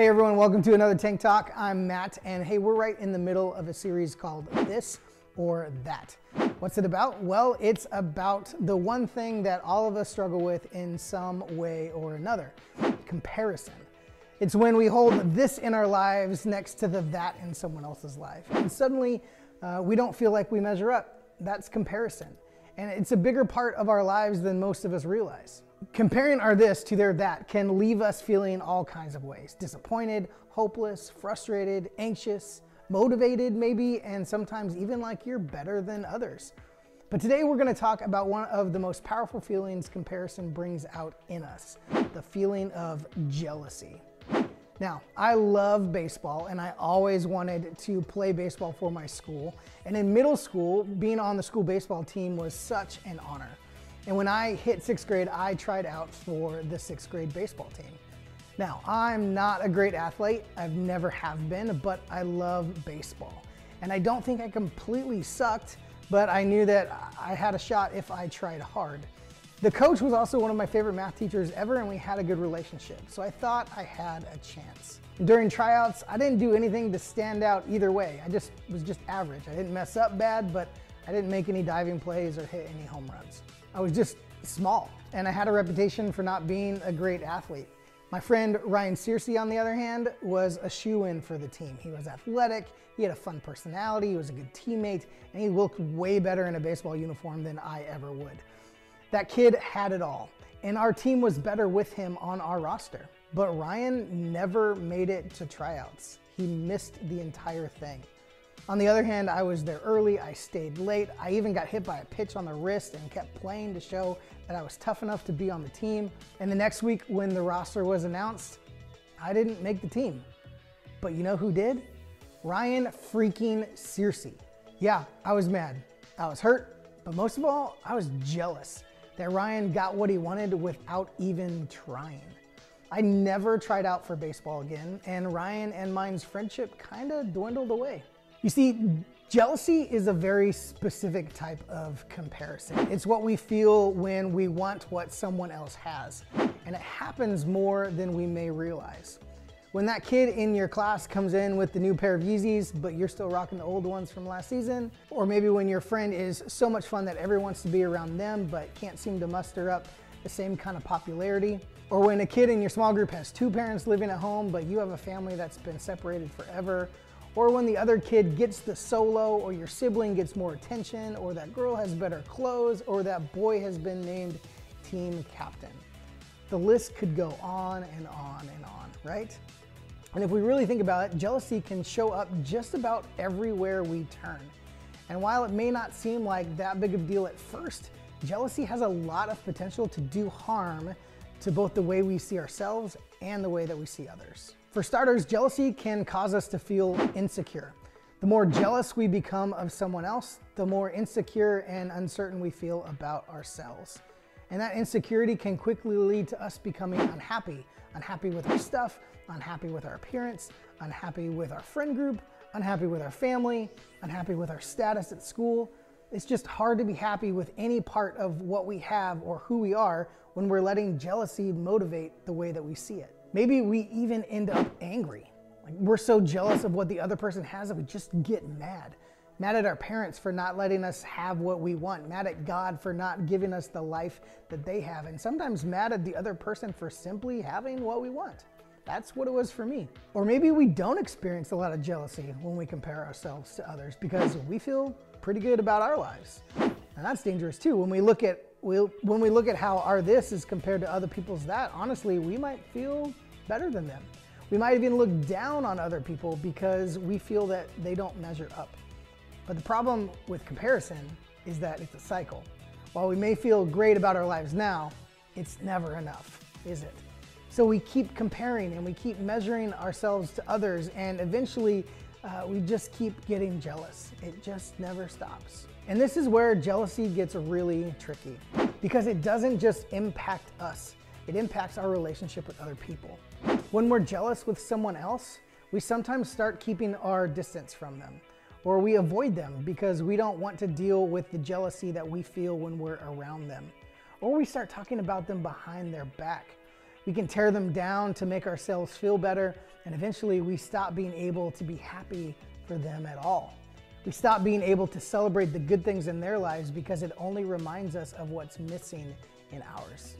Hey everyone, welcome to another Tank Talk. I'm Matt, and hey, we're right in the middle of a series called This or That. What's it about? Well, it's about the one thing that all of us struggle with in some way or another comparison. It's when we hold this in our lives next to the that in someone else's life, and suddenly uh, we don't feel like we measure up. That's comparison. And it's a bigger part of our lives than most of us realize. Comparing our this to their that can leave us feeling all kinds of ways disappointed, hopeless, frustrated, anxious, motivated, maybe, and sometimes even like you're better than others. But today we're going to talk about one of the most powerful feelings comparison brings out in us the feeling of jealousy. Now, I love baseball and I always wanted to play baseball for my school. And in middle school, being on the school baseball team was such an honor. And when I hit sixth grade, I tried out for the sixth grade baseball team. Now, I'm not a great athlete, I've never have been, but I love baseball. And I don't think I completely sucked, but I knew that I had a shot if I tried hard. The coach was also one of my favorite math teachers ever, and we had a good relationship, so I thought I had a chance. During tryouts, I didn't do anything to stand out either way. I just was just average. I didn't mess up bad, but I didn't make any diving plays or hit any home runs. I was just small, and I had a reputation for not being a great athlete. My friend Ryan Searcy, on the other hand, was a shoo in for the team. He was athletic, he had a fun personality, he was a good teammate, and he looked way better in a baseball uniform than I ever would. That kid had it all, and our team was better with him on our roster. But Ryan never made it to tryouts. He missed the entire thing. On the other hand, I was there early, I stayed late, I even got hit by a pitch on the wrist and kept playing to show that I was tough enough to be on the team. And the next week, when the roster was announced, I didn't make the team. But you know who did? Ryan freaking Searcy. Yeah, I was mad. I was hurt, but most of all, I was jealous that Ryan got what he wanted without even trying. I never tried out for baseball again, and Ryan and mine's friendship kind of dwindled away. You see, jealousy is a very specific type of comparison. It's what we feel when we want what someone else has, and it happens more than we may realize. When that kid in your class comes in with the new pair of Yeezys, but you're still rocking the old ones from last season, or maybe when your friend is so much fun that everyone wants to be around them but can't seem to muster up the same kind of popularity, or when a kid in your small group has two parents living at home but you have a family that's been separated forever, or when the other kid gets the solo, or your sibling gets more attention, or that girl has better clothes, or that boy has been named team captain. The list could go on and on and on, right? And if we really think about it, jealousy can show up just about everywhere we turn. And while it may not seem like that big of a deal at first, jealousy has a lot of potential to do harm to both the way we see ourselves and the way that we see others. For starters, jealousy can cause us to feel insecure. The more jealous we become of someone else, the more insecure and uncertain we feel about ourselves. And that insecurity can quickly lead to us becoming unhappy. Unhappy with our stuff, unhappy with our appearance, unhappy with our friend group, unhappy with our family, unhappy with our status at school. It's just hard to be happy with any part of what we have or who we are when we're letting jealousy motivate the way that we see it. Maybe we even end up angry. Like we're so jealous of what the other person has that we just get mad mad at our parents for not letting us have what we want, mad at God for not giving us the life that they have, and sometimes mad at the other person for simply having what we want. That's what it was for me. Or maybe we don't experience a lot of jealousy when we compare ourselves to others because we feel pretty good about our lives. And that's dangerous too. When we look at we'll, when we look at how our this is compared to other people's that, honestly, we might feel better than them. We might even look down on other people because we feel that they don't measure up. But the problem with comparison is that it's a cycle. While we may feel great about our lives now, it's never enough, is it? So we keep comparing and we keep measuring ourselves to others, and eventually uh, we just keep getting jealous. It just never stops. And this is where jealousy gets really tricky because it doesn't just impact us, it impacts our relationship with other people. When we're jealous with someone else, we sometimes start keeping our distance from them or we avoid them because we don't want to deal with the jealousy that we feel when we're around them. Or we start talking about them behind their back. We can tear them down to make ourselves feel better, and eventually we stop being able to be happy for them at all. We stop being able to celebrate the good things in their lives because it only reminds us of what's missing in ours.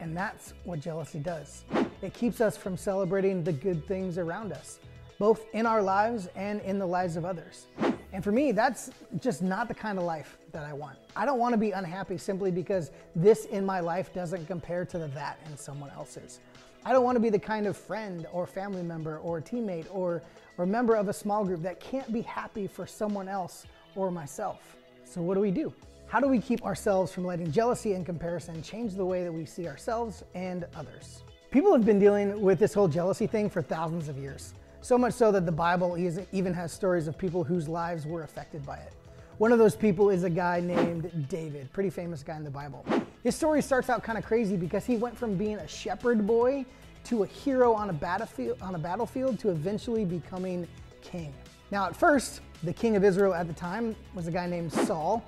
And that's what jealousy does. It keeps us from celebrating the good things around us, both in our lives and in the lives of others. And for me, that's just not the kind of life that I want. I don't want to be unhappy simply because this in my life doesn't compare to the that in someone else's. I don't want to be the kind of friend or family member or teammate or, or member of a small group that can't be happy for someone else or myself. So, what do we do? How do we keep ourselves from letting jealousy and comparison change the way that we see ourselves and others? People have been dealing with this whole jealousy thing for thousands of years. So much so that the Bible even has stories of people whose lives were affected by it. One of those people is a guy named David, pretty famous guy in the Bible. His story starts out kind of crazy because he went from being a shepherd boy to a hero on a battlefield, on a battlefield to eventually becoming king. Now, at first, the king of Israel at the time was a guy named Saul,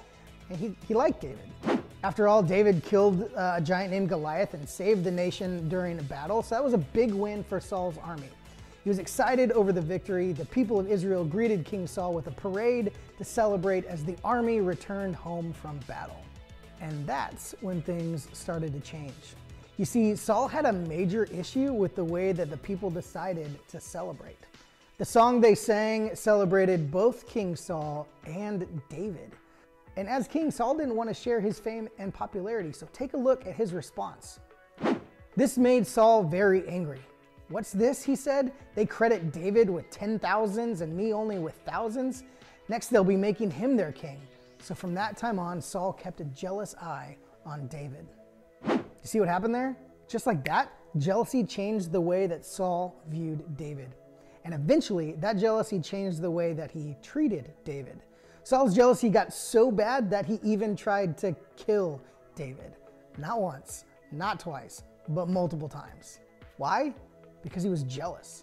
and he, he liked David. After all, David killed uh, a giant named Goliath and saved the nation during a battle, so that was a big win for Saul's army. He was excited over the victory. The people of Israel greeted King Saul with a parade to celebrate as the army returned home from battle. And that's when things started to change. You see, Saul had a major issue with the way that the people decided to celebrate. The song they sang celebrated both King Saul and David. And as king, Saul didn't want to share his fame and popularity, so take a look at his response. This made Saul very angry. What's this? He said. They credit David with ten thousands and me only with thousands. Next, they'll be making him their king. So from that time on, Saul kept a jealous eye on David. You see what happened there? Just like that, jealousy changed the way that Saul viewed David. And eventually, that jealousy changed the way that he treated David. Saul's jealousy got so bad that he even tried to kill David. Not once, not twice, but multiple times. Why? Because he was jealous.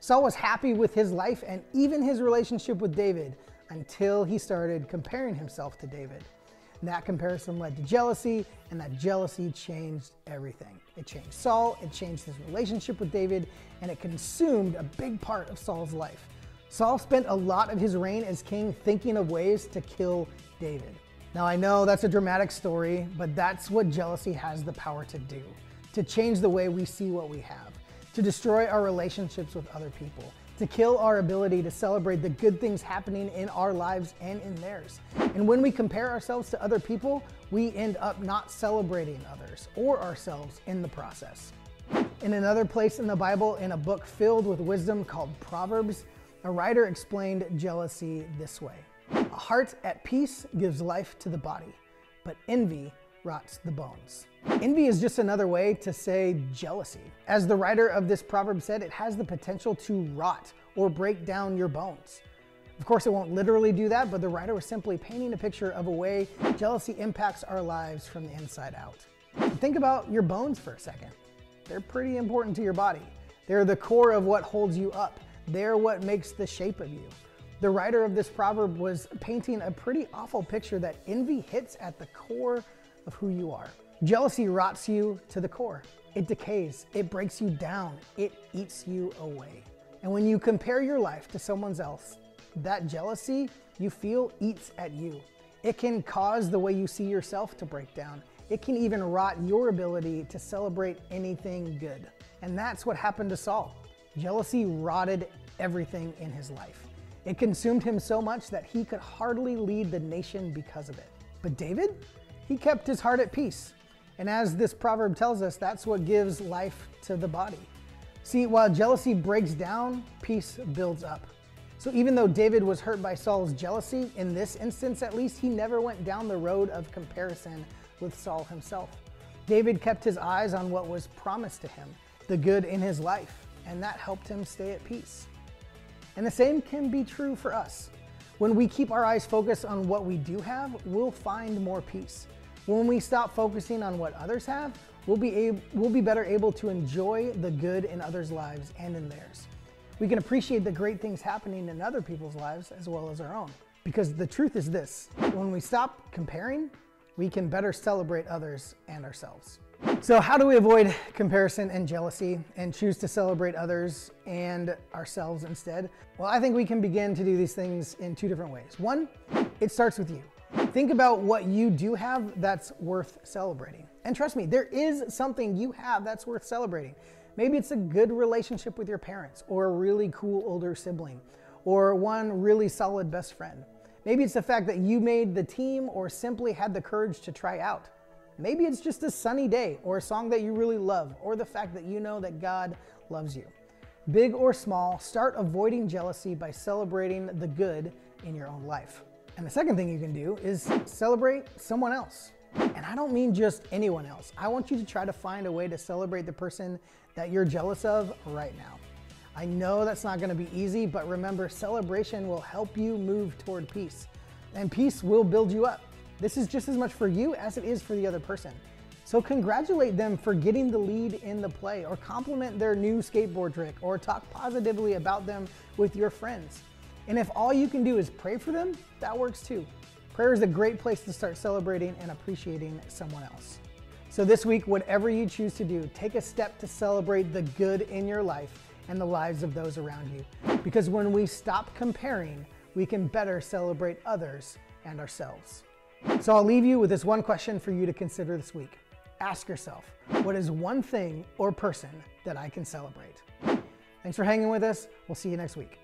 Saul was happy with his life and even his relationship with David until he started comparing himself to David. And that comparison led to jealousy, and that jealousy changed everything. It changed Saul, it changed his relationship with David, and it consumed a big part of Saul's life. Saul spent a lot of his reign as king thinking of ways to kill David. Now, I know that's a dramatic story, but that's what jealousy has the power to do to change the way we see what we have to destroy our relationships with other people, to kill our ability to celebrate the good things happening in our lives and in theirs. And when we compare ourselves to other people, we end up not celebrating others or ourselves in the process. In another place in the Bible, in a book filled with wisdom called Proverbs, a writer explained jealousy this way A heart at peace gives life to the body, but envy rots the bones. Envy is just another way to say jealousy. As the writer of this proverb said, it has the potential to rot or break down your bones. Of course, it won't literally do that, but the writer was simply painting a picture of a way jealousy impacts our lives from the inside out. Think about your bones for a second. They're pretty important to your body. They're the core of what holds you up. They're what makes the shape of you. The writer of this proverb was painting a pretty awful picture that envy hits at the core of who you are. Jealousy rots you to the core. It decays, it breaks you down, it eats you away. And when you compare your life to someone else, that jealousy you feel eats at you. It can cause the way you see yourself to break down. It can even rot your ability to celebrate anything good. And that's what happened to Saul. Jealousy rotted everything in his life. It consumed him so much that he could hardly lead the nation because of it. But David? He kept his heart at peace. And as this proverb tells us, that's what gives life to the body. See, while jealousy breaks down, peace builds up. So even though David was hurt by Saul's jealousy, in this instance at least, he never went down the road of comparison with Saul himself. David kept his eyes on what was promised to him, the good in his life, and that helped him stay at peace. And the same can be true for us. When we keep our eyes focused on what we do have, we'll find more peace. When we stop focusing on what others have, we'll be, able, we'll be better able to enjoy the good in others' lives and in theirs. We can appreciate the great things happening in other people's lives as well as our own. Because the truth is this when we stop comparing, we can better celebrate others and ourselves. So, how do we avoid comparison and jealousy and choose to celebrate others and ourselves instead? Well, I think we can begin to do these things in two different ways. One, it starts with you. Think about what you do have that's worth celebrating. And trust me, there is something you have that's worth celebrating. Maybe it's a good relationship with your parents, or a really cool older sibling, or one really solid best friend. Maybe it's the fact that you made the team or simply had the courage to try out. Maybe it's just a sunny day or a song that you really love or the fact that you know that God loves you. Big or small, start avoiding jealousy by celebrating the good in your own life. And the second thing you can do is celebrate someone else. And I don't mean just anyone else. I want you to try to find a way to celebrate the person that you're jealous of right now. I know that's not going to be easy, but remember, celebration will help you move toward peace. And peace will build you up. This is just as much for you as it is for the other person. So congratulate them for getting the lead in the play, or compliment their new skateboard trick, or talk positively about them with your friends. And if all you can do is pray for them, that works too. Prayer is a great place to start celebrating and appreciating someone else. So this week, whatever you choose to do, take a step to celebrate the good in your life and the lives of those around you. Because when we stop comparing, we can better celebrate others and ourselves. So I'll leave you with this one question for you to consider this week. Ask yourself, what is one thing or person that I can celebrate? Thanks for hanging with us. We'll see you next week.